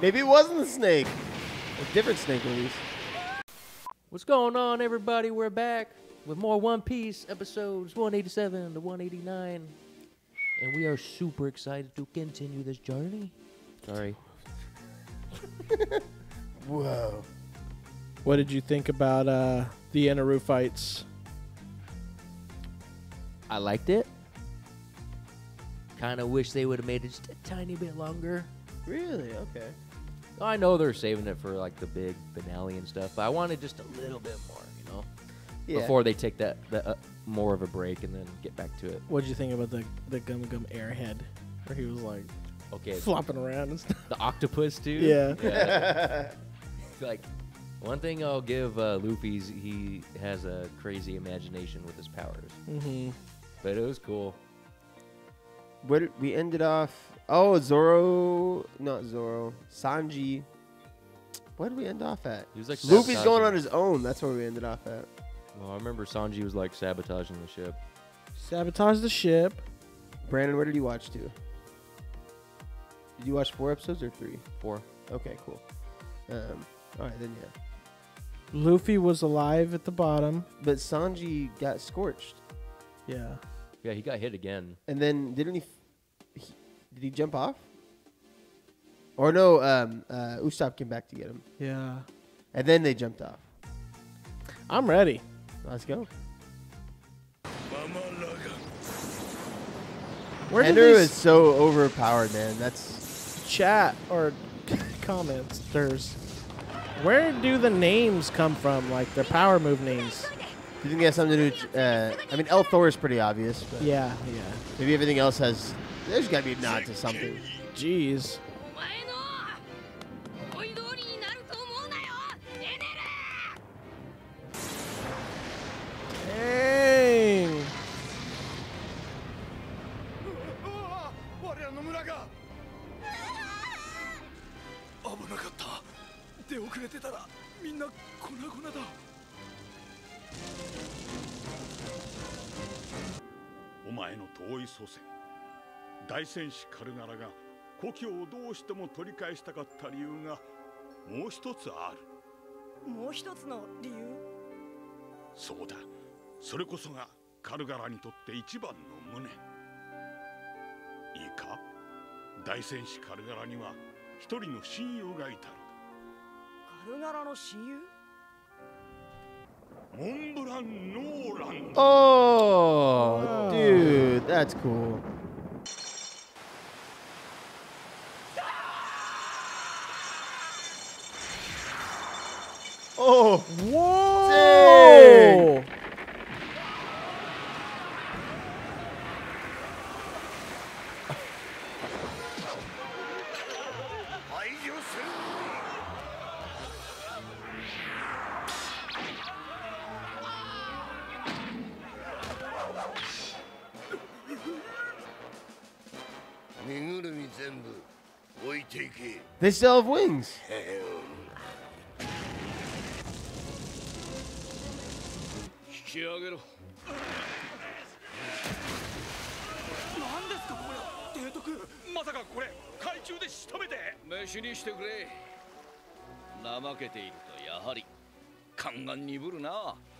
Maybe it wasn't the snake. A different snake, at least. What's going on, everybody? We're back with more One Piece episodes 187 to 189. And we are super excited to continue this journey. Sorry. Whoa. What did you think about uh, the Enel fights? I liked it. Kind of wish they would have made it just a tiny bit longer. Really? Okay. I know they're saving it for like the big finale and stuff, but I wanted just a little bit more, you know, Yeah. before they take that, that uh, more of a break and then get back to it. What did you think about the the Gum Gum Airhead, where he was like Okay, flopping around and stuff? the octopus too. Yeah. yeah. like one thing I'll give uh, Luffy's he has a crazy imagination with his powers, Mm-hmm. but it was cool. What did- we ended off? Oh, Zoro, not Zoro, Sanji. What did we end off at? He was like Luffy's going on his own. That's where we ended off at. Well, I remember Sanji was like sabotaging the ship. Sabotage the ship. Brandon, where did you watch to? Did you watch four episodes or three? Four. Okay, cool. Um, all right, then yeah. Luffy was alive at the bottom. But Sanji got scorched, Yeah. Yeah, he got hit again. and then didn't he? f- he did he jump off? Or no? Um, uh, Usopp came back to get him, Yeah. and then they jumped off. I'm ready. Let's go. Where did Ender these is so overpowered, man. That's chat or comments? There's. Where do the names come from? Like their power move names? Do you think it has something to do? With, uh, I mean, El Thor is pretty obvious, but Yeah. Yeah. maybe everything else has. There's got to be a nod to something. Jeez. 戦士カルガラが故郷をどうしても取り返したかった理由がもう一つある。もう一つの理由？そうだ。それこそがカルガラにとって一番の胸いいか？大戦士カルガラには一人の親友がいたカルガラの親友？モンブラン・ノーランド Oh, dude, that's cool. They still have wings.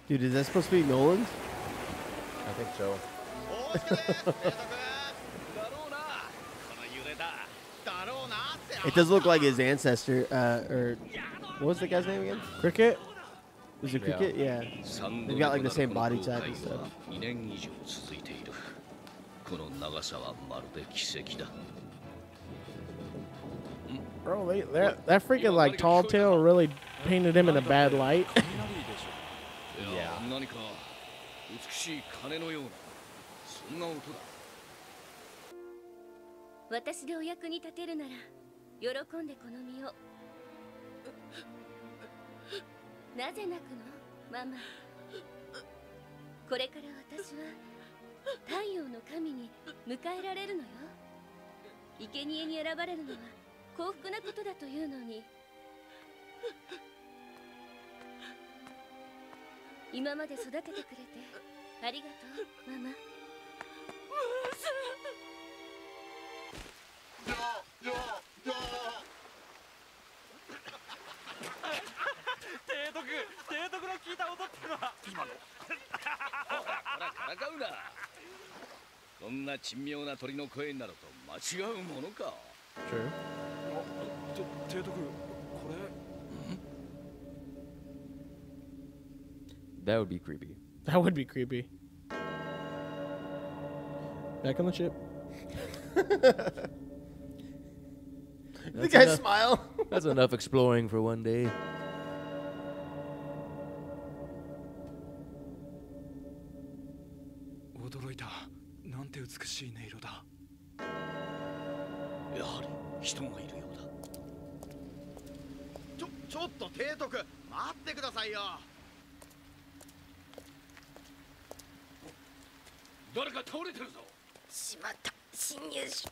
Dude, is that supposed to be Nolan's? I think so. It does look like his ancestor, uh, or what was the guy's name again? Cricket? Was it Cricket? Yeah. They've got like the same body type and stuff. この長さはまるで奇跡だ。Bro, they, that that freaking like tall tale really painted him in a bad light. yeah. 何か美しい鐘のようなそんな音だ。私でお役に立てるなら。喜んでこの身を。なぜ泣くの？ママ。これから私は太陽の神に迎えられるのよ。生贄に選ばれるのは幸福なことだというのに。今まで育ててくれてありがとうママ。提提督の聞いた音ってのは今のほらほらからかうなそんな珍妙な鳥の声になると間違うものか True. て提督これ That would be creepy. That would be creepy. Back on the ship. the That's guy enough. smile. That's enough exploring for one day. 驚いた。なんて美しい音色だ。やはり人がいるようだ。ちょちょっと提督待ってくださいよ。誰か倒れてるぞ。しまった。侵入者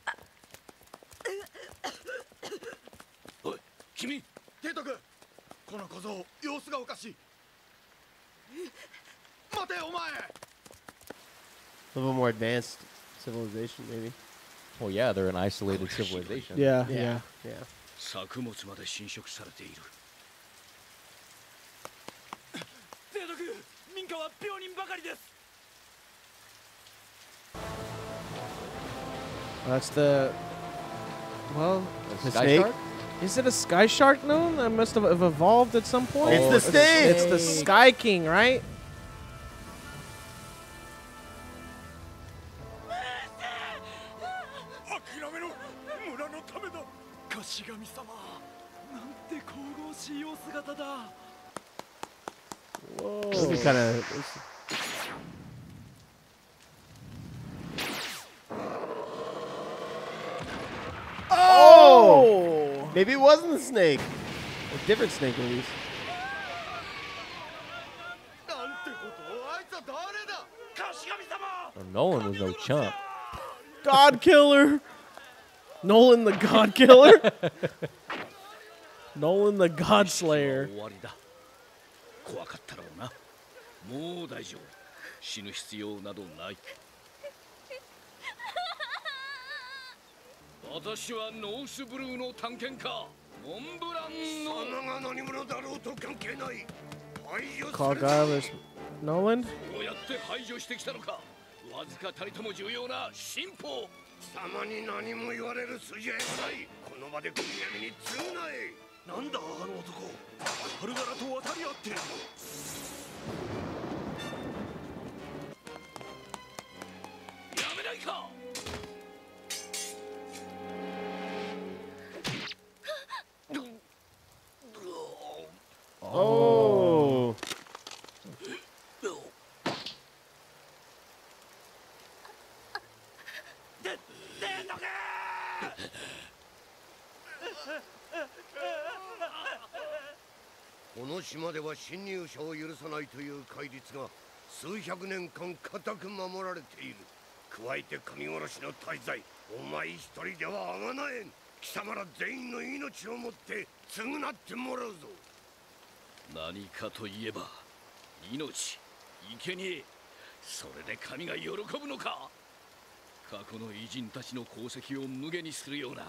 おい君。提督この小僧様子がおかしい。待てお前 a little more advanced civilization, maybe. Well, yeah, they're an isolated civilization. Yeah, yeah, yeah. Well, that's the. Well, the snake. Shark? Is it a sky shark? No, that must have evolved at some point. It's the oh, snake. It's the sky king, right? different snake, at least. なんてことあいつは誰だ貸神様 Well, Nolan was no chump. God Killer. Nolan the God Killer. Nolan the God Slayer. 終わりだ怖かったろうなもう大丈夫死ぬ必要などない私はノースブルーの探検家 モンブランのが何者だろうと関係ない。排除 Call Nolan. どうやって排除してきたのか。わずかたりとも重要な進歩貴様に何も言われる筋合いはない。この場で組闇に償えなんだあの男。カルガラと渡り合っている Oh. この島では侵入者を許さないという戒律が数百年間固く守られている。加えて神殺しの大罪お前一人ではあがなえん。貴様ら全員の命をもって償ってもらうぞ。何かといえば命生贄それで神が喜ぶのか。過去の偉人たちの功績を無下にするような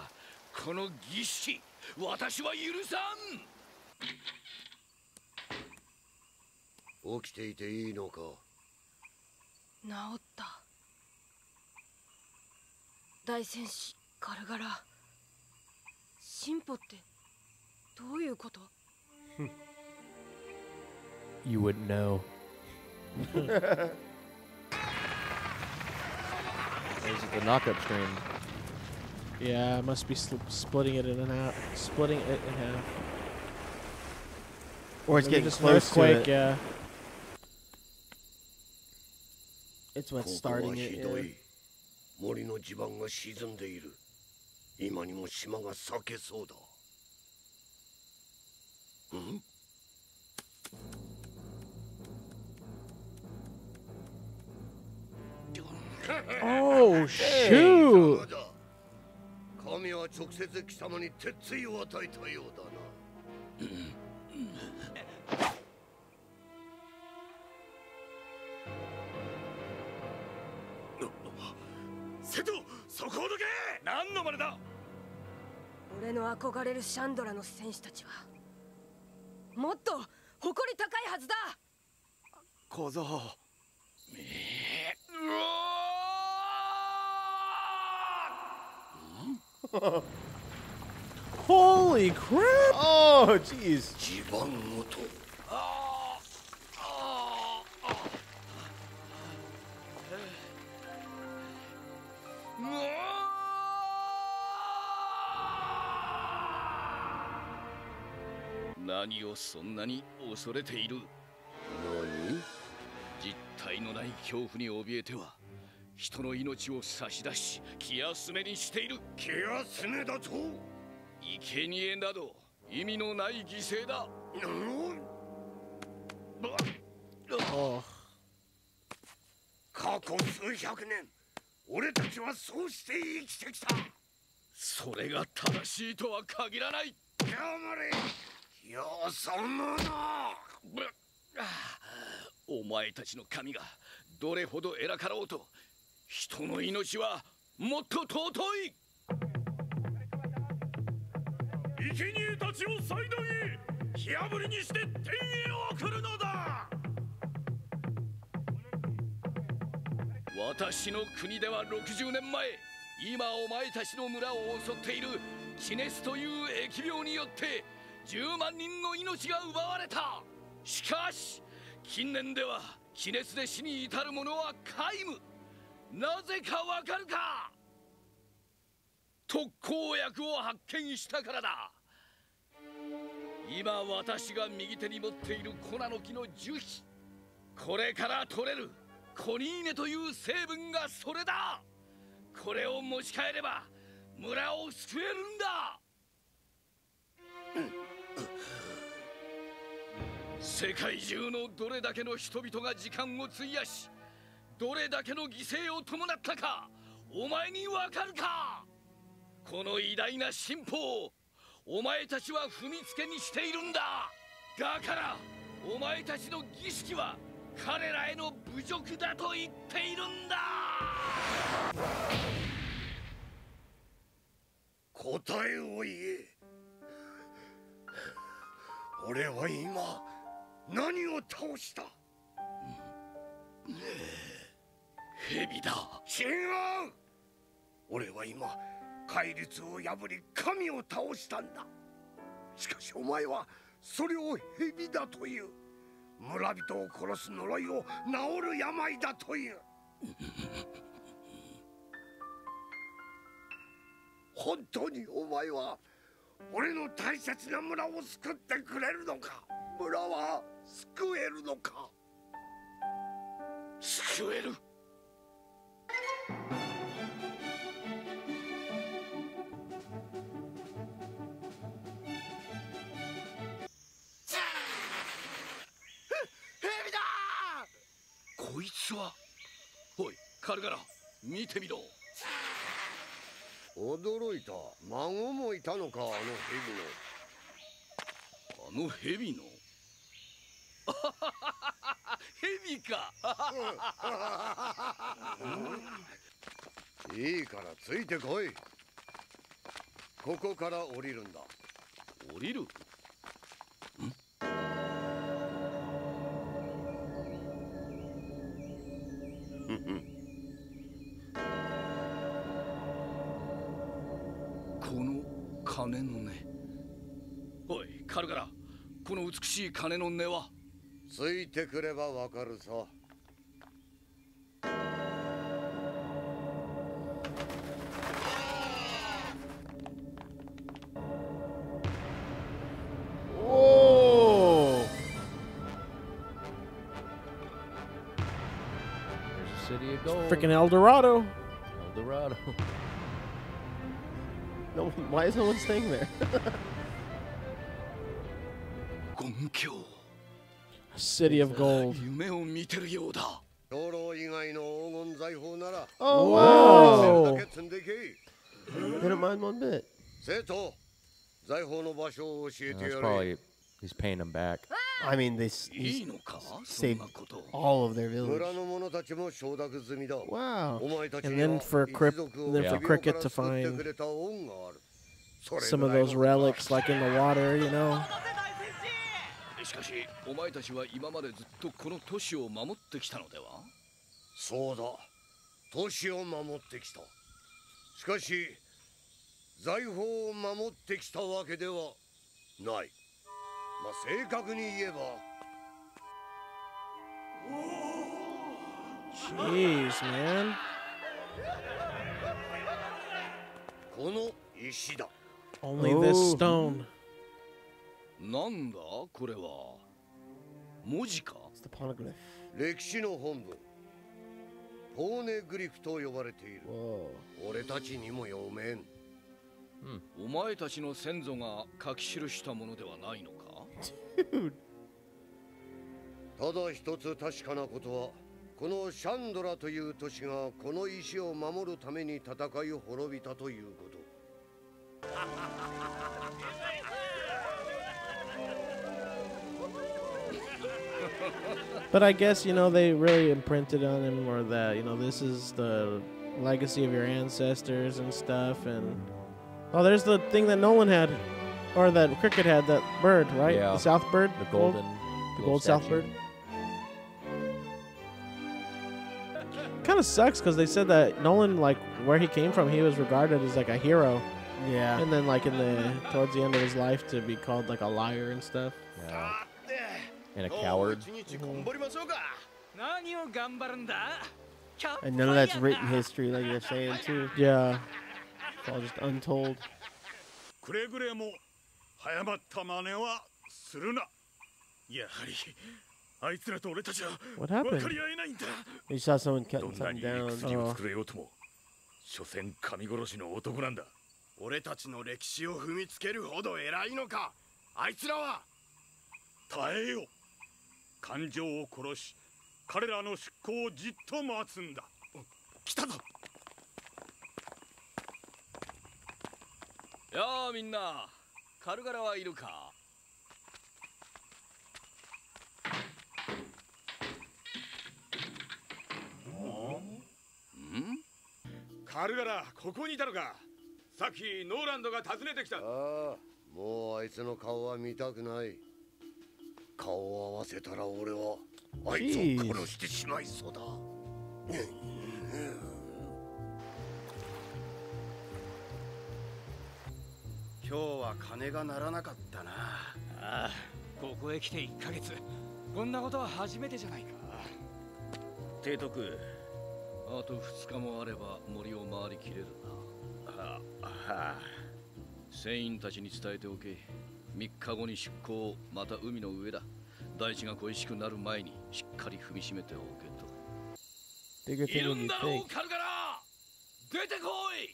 この儀式私は許さん。起きていていいのか？治った。大戦士ガルガラ。進歩ってどういうこと？You wouldn't know. This is the knockup stream. Yeah, must be sl- splitting it in half. Splitting it in half. Or it's Maybe getting just an close to earthquake. it. Yeah. It's what's ここは starting ひ it. ど yeah. い森の地盤が沈んでいる今にも島が裂けそうだん Oh 貴 shoot! 神は直接貴様に鉄槌を与えたようだな。瀬戸そこをどけ！何の真似だ？俺の憧れるシャンドラの戦士たちはもっと誇り高いはずだ！小僧 Holy crap! Oh, jeez. 何をそんなに恐れている？何？実体のない恐怖に怯えては人の命を差し出し気休めにしている。気休めだと生贄など意味のない犠牲だ。うんば Oh, 過去数百年俺たちはそうして生きてきた。それが正しいとは限らない。黙れよそ者。お前たちの神がどれほど偉かろうと人の命はもっと尊い。生贄たちを祭壇へ火あぶりにして天へ送るのだ。私の国では60年前今お前たちの村を襲っているチネスという疫病によって10万人の命が奪われた。しかし近年では気熱で死に至る者は皆無。なぜかわかるか？特効薬を発見したからだ。今私が右手に持っている粉の木の樹皮。これから取れる。コニーネという成分がそれだ。これを持ち帰れば村を救えるんだ。世界中のどれだけの人々が時間を費やしどれだけの犠牲を伴ったかお前にわかるか。この偉大な進歩をお前たちは踏みつけにしているんだ。だからお前たちの儀式は彼らへの侮辱だと言っているんだ。答えを言え。俺は今何を倒した？蛇だ。違う俺は今戒律を破り神を倒したんだ。しかしお前はそれを蛇だという。村人を殺す呪いを治る病だという。本当にお前は俺の大切な村を救ってくれるのか。村は救えるのか。救えるこいつはおいカルガラ見てみろ。驚いた。孫もいたのかあの。あの蛇の？蛇か。いいからついてこい。ここから降りるんだ。降りる？しい鐘の音はついてくればわかるさ Whoa! There's a city of gold. freaking El Dorado. El Dorado. No, one- why is no one staying there? City of Gold. Oh, wow. They don't mind one bit. That's probably he's paying them back. I mean, they saved all of their village. Wow. And then for, Crip, then for Cricket to find some of those relics, like in the water, you know. しかしお前たちは今までずっとこの都市を守ってきたのでは？そうだ都市を守ってきたしかし財宝を守ってきたわけではないまあ正確に言えば Jeez, man. この石だ Only this Oh. stone. なんだこれは。文字か？歴史の本文ポーネグリフと呼ばれている.俺たちにも読めん。お前たちの先祖が書き記したものではないのか？ただ一つ確かなことはこのシャンドラという都市がこの石を守るために戦い滅びたということ But I guess, you know, they really imprinted on him or that, you know, this is the legacy of your ancestors and stuff. And oh, there's the thing that Nolan had, or that Cricket had, that bird, right? Yeah. The South bird? The golden, The gold South bird? Kind of sucks because they said that Nolan, like, where he came from, he was regarded as like a hero. Yeah. And then, like, in the towards the end of his life, to be called like a liar and stuff. Yeah And a coward. 何を頑張るんだ And none of that's written history, like you're saying too. Yeah. It's all just untold. くれぐれも早まった真似はするなやはりあいつらと俺たちは What 分 happened? かり合えないんだ You saw someone ど cutting んなに something いい down. 薬を作れようとも所詮神殺しの男なんだ俺たちの歴史を踏みつけるほど偉いのかあいつらは耐えよ 感情を殺し彼らの出航をじっと待つんだ。来たぞ。やあみんなカルガラはいるか？ん？カルガラここにいたのか。さっきノーランドが訪ねてきた。ああもうあいつの顔は見たくない顔を合わせたら俺はあいつを.殺してしまいそうだ。今日は金が鳴らなかったな。ああここへ来て1ヶ月。こんなことは初めてじゃないか。提督。あと2日もあれば森を回りきれるな。はは船員たちに伝えておけ3日後に出港また海の上だ。大地が恋しくなる前にしっかり踏みしめておけと。いるんだろう.カルガラ出てこい！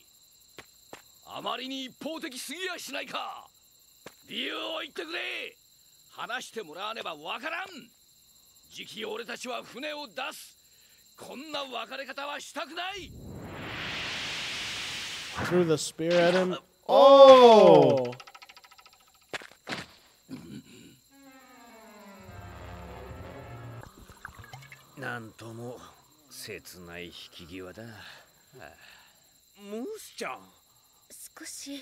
あまりに一方的すぎやしないか！理由を言ってくれ！話してもらわねばわからん！時期俺たちは船を出す！こんな別れ方はしたくない！Threw the spear at him. Oh! なんとも切ない引き際だ。モースちゃん。少し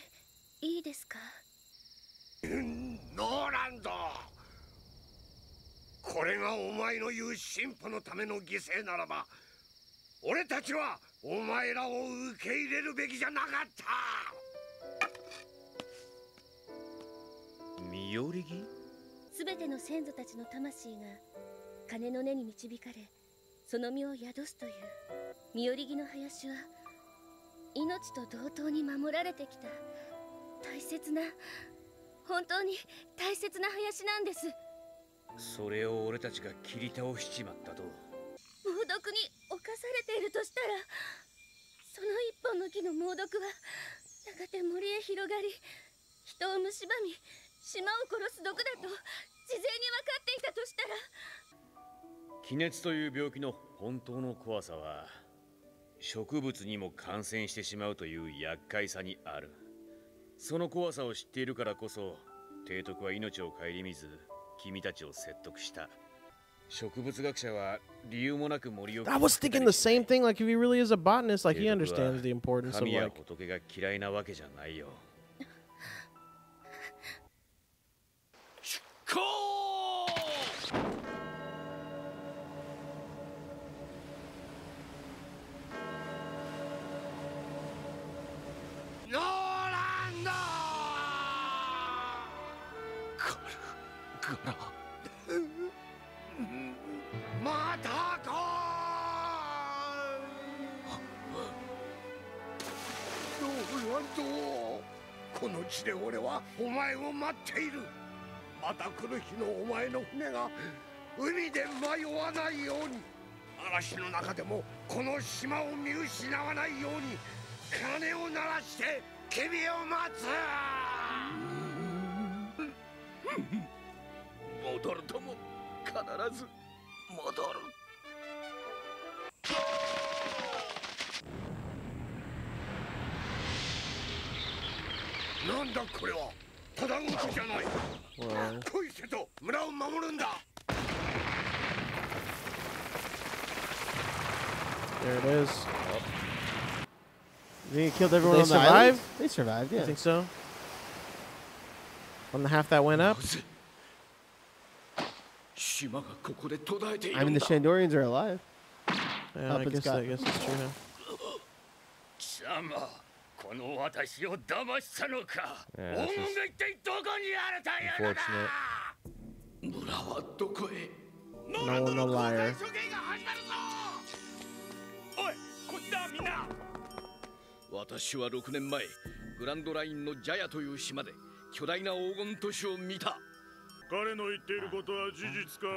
いいですか？ノーランド。これがお前の言う進歩のための犠牲ならば俺たちはお前らを受け入れるべきじゃなかった。身寄り木すべての先祖たちの魂が金の根に導かれその身を宿すという身寄り木の林は命と同等に守られてきた大切な本当に大切な林なんですそれを俺たちが切り倒しちまったと。猛毒に侵されているとしたらその一本の木の猛毒はやがて森へ広がり人を蝕み島を殺す毒だと事前に分かっていたとしたら気熱という病気の本当の怖さは植物にも感染してしまうという厄介さにあるその怖さを知っているからこそ提督は命を顧みず君たちを説得した植物学者は理由もなく森を I was thinking the same thing. Like, if he really is a botanist, like, he understands the importance of, 神や like, 仏が嫌いなわけじゃないよ地で俺はお前を待っている。また来る日のお前の船が海で迷わないように。嵐の中でもこの島を見失わないように。鐘を鳴らして君を待つ。戻るとも必ず戻るなんだこれはただごとじゃない Well, 来い瀬戸村を守るんだ there it is. They killed everyone They on the island? survived? They survived, You yeah. think so? On the half that went up? なぜ島がここで途絶えてい I る mean, ん the だ Shandorians are alive. Yeah, Up I in guess, Scott. I guess it's true now. この私を騙したのか。黄 just が一体どこにあるというのだ.村はどこへ？No one a liar. 処刑が始まるぞ。おいこっちだみんな。私は6年前グランドラインのジャヤという島で巨大な黄金都市を見た。彼の言っていることは事実か？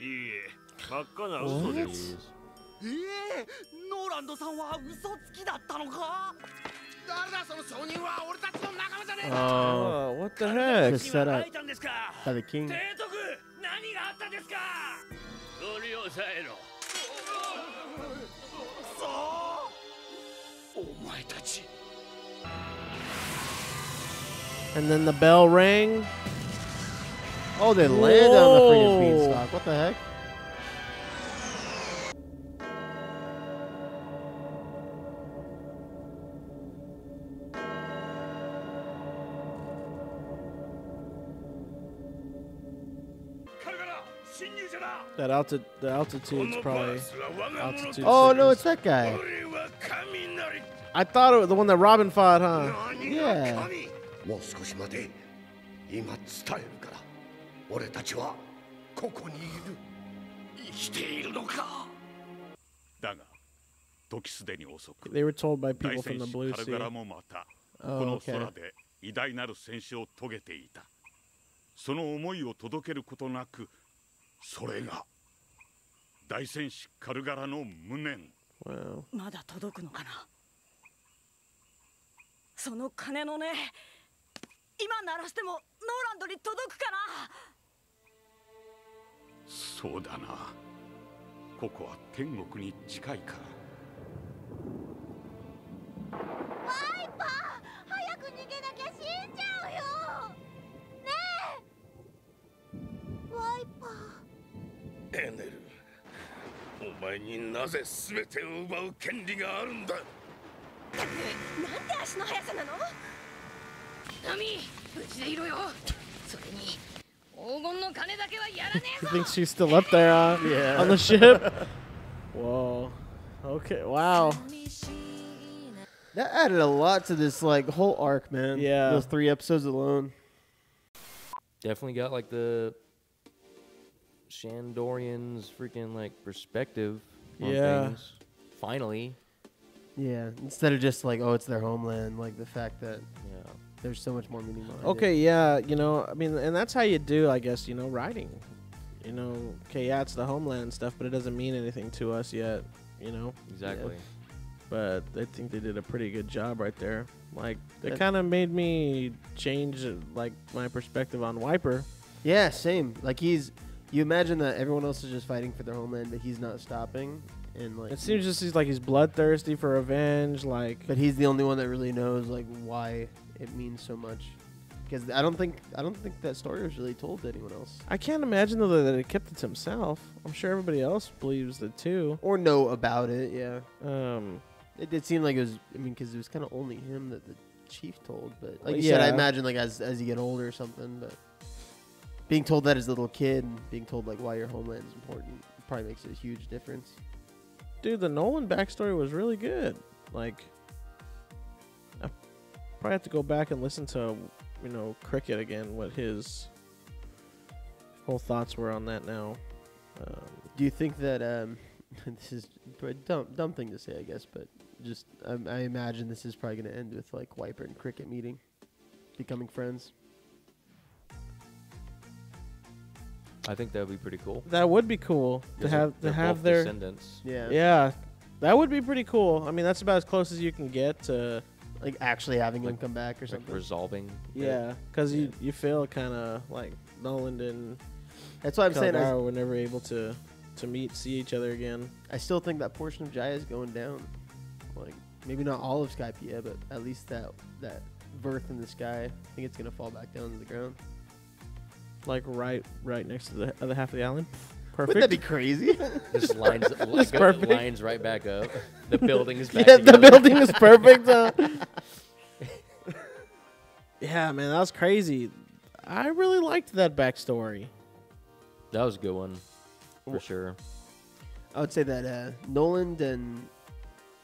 いいえ真っ赤な嘘です。ええノーランドさんは嘘つきだったのか？Oh, what the heck? Just set up by the king. And then the bell rang. Oh, they landed on the freaking beanstalk. What the heck? That alti- the altitude's probably altitude. Oh no, sickness. it's that guy. 俺は雷 I thought it was the one that Robin fought, huh? 何が神もう少し待て今伝えるから俺たちはここにいる生きているのかだが時すでに遅く They were told by 大 people 戦 from the 士 Blue カルガラ Sea. もまた Oh, この okay. 空で偉大なる戦死を遂げていたその思いを届けることなく それが大戦士カルガラの無念。Wow. まだ届くのかな？その鐘の音今鳴らしてもノーランドに届くかな？そうだな。ここは天国に近いから。ワイパエネルお前になぜ全てを奪う権利があるんだなんで足の速さなのナミ無事でいろよそれに黄金の金だけはやらね He thinks she's still up there uh, Yeah. on the ship. Whoa. Okay. Wow. That added a lot to this like whole arc, man. Yeah. Those three episodes alone. Definitely got like the Shandorians freaking like perspective on Yeah. things. Finally. Yeah. Instead of just like, oh, it's their homeland, like the fact that Yeah. there's so much more meaning behind it. Okay, yeah, you know, I mean, and that's how you do, I guess, you know, writing. You know, okay, yeah, it's the homeland stuff, but it doesn't mean anything to us yet, you know? Exactly. But I think they did a pretty good job right there. Like, they kind of made me change, like, my perspective on Wiper. Yeah, same. Like he's, you imagine that everyone else is just fighting for their homeland, but he's not stopping, and like It seems just he's like he's bloodthirsty for revenge, like. But he's the only one that really knows like why it means so much. Because I don't think I don't think that story was really told to anyone else, I can't imagine, though, that he kept it to himself. I'm sure everybody else believes it too. or know about it. Yeah, Um, it did seem like it was. I mean, because it was kind of only him that the chief told. But like you said, I imagine like as as you get older or something. But being told that as a little kid and being told like why your homeland is important probably makes a huge difference. dude, the Nolan backstory was really good. Like, I probably have to go back and listen to, you know, Cricket again. What his whole thoughts were on that now. Um, Do you think that um, this is a dumb dumb thing to say, I guess, but just I, I imagine this is probably gonna end with like Wiper and Cricket meeting, becoming friends. I think that would be pretty cool. That would be cool to have to have their descendants. Yeah. Yeah, that would be pretty cool. I mean, that's about as close as you can get to Like actually having Like- him come back or Like something. resolving. yeah, because you you feel kind of like Nolan and That's why I'm saying. I, Calgara were never able to to meet, see each other again. I still think that portion of Jaya is going down. Like maybe not all of Skypiea, but at least that that Vearth in the sky. I think it's gonna fall back down to the ground. Like right right next to the other half of the island. Perfect. Wouldn't that be crazy? Just lines, Just go- perfect. lines right back up. The building is back yeah, the building is perfect. uh. yeah, man, that was crazy. I really liked that backstory. That was a good one, for sure. I would say that uh, Noland and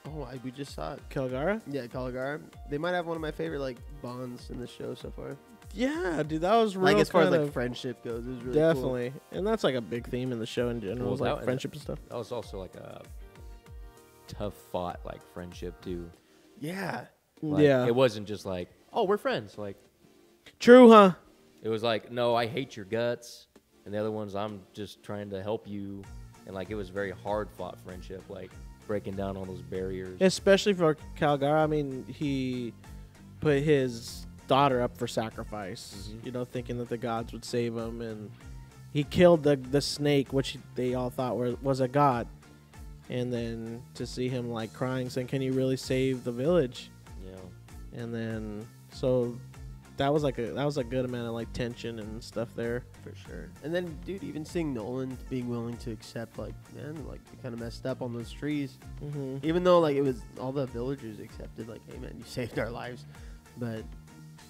oh, I, we just saw it. Calgara? Yeah, Caligara. They might have one of my favorite like bonds in the show so far. Yeah, dude, that was real Like as far as like of- friendship goes, it was really cool. Definitely, and that's like a big theme in the show in general, Well, is like that- friendship and stuff. That was also like a tough fought like friendship too. Yeah. Like, Yeah. It wasn't just like, oh, we're friends. Like True, huh? it was like, no, I hate your guts, and the other ones, I'm just trying to help you, and like it was very hard fought friendship, like breaking down all those barriers. Especially for Calgara. I mean, he put his daughter up for sacrifice, Mhm. you know, thinking that the gods would save him, and he killed the the snake, which they all thought were, was a god. And then to see him like crying, saying, "Can you really save the village?" Yeah. And then so that was like a that was a good amount of like tension and stuff there. for sure. And then, dude, even seeing Nolan being willing to accept, like, man, like, we kind of messed up on those trees. Mm-hmm. Even though, like, it was all the villagers accepted, like, hey, man, you saved our lives. But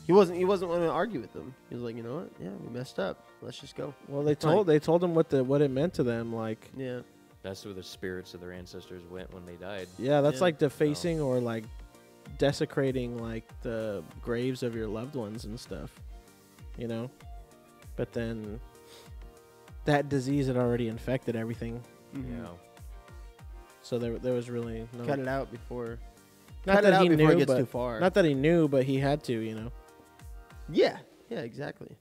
he wasn't. He wasn't going to argue with them. He was like, you know what? Yeah, we messed up. Let's just go. Well, they told they told him what the what it meant to them. Like, Yeah. That's where the spirits of their ancestors went when they died. yeah, that's Yeah. like defacing or like desecrating like the graves of your loved ones and stuff. You know, but then that disease had already infected everything, Mhm. Yeah. so there there was really no. Cut it out before. not cut it that out he before knew, it gets but too far. not that he knew, but he had to. You know. Yeah, yeah, exactly.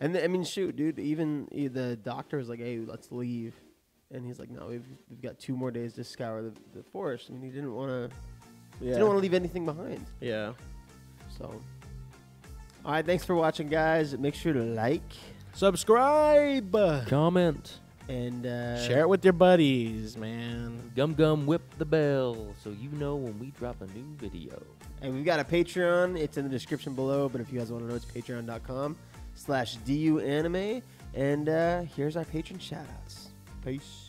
And th- I mean, shoot, dude. Even e- the doctor was like, "Hey, let's leave," and he's like, "No, we've, we've got two more days to scour the, the forest." I mean, he didn't want to. Yeah. Didn't want to leave anything behind. Yeah. So, all right, thanks for watching, guys. Make sure to like Subscribe. Comment. And uh, Share it with your buddies, man. Gum gum whip the bell so you know when we drop a new video. And we've got a Patreon. It's in the description below. But if you guys want to know, it's patreon.com slash du anime. And uh, here's our patron shoutouts. Peace.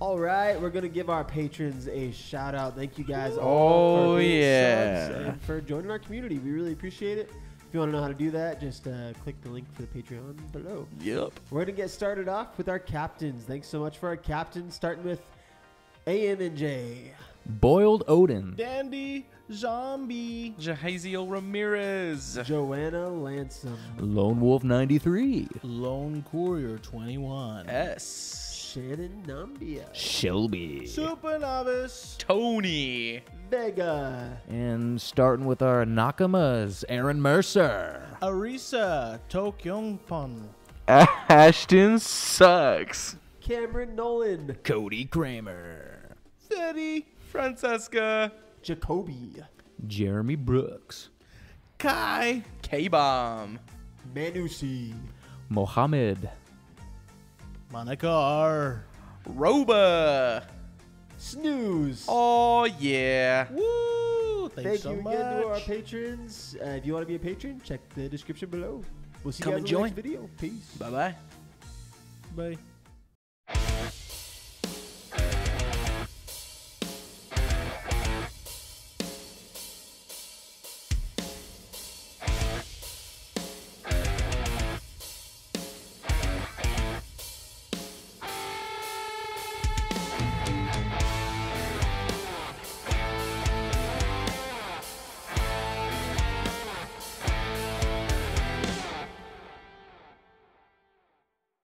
All right, we're gonna give our patrons a shout out. Thank you guys all Oh, for being yeah. subs and for joining our community. We really appreciate it. If you want to know how to do that, just uh, click the link for the Patreon below. Yep. We're gonna get started off with our captains. Thanks so much for our captains, starting with AM and J. Boiled Odin. Dandy Zombie. Jahaziel Ramirez. Joanna Lansom. Lone Wolf 93. Lone Courier 21. S. Shannon Nambia. Shelby. Super Novice. Tony. Vega. And starting with our Nakamas, Aaron Mercer. Arisa Tokyongpon. Ashton Sucks. Cameron Nolan. Cody Kramer. Fetty. Francesca. Jacoby. Jeremy Brooks. Kai. K-Bomb. Manusi. Mohammed. Monica R. Roba. Snooze. Oh, yeah. Woo! Thank Thanks you so again to our patrons. Uh, if you want to be a patron, check the description below. We'll see Come you guys in the join. next video. Peace. Bye-bye. Bye.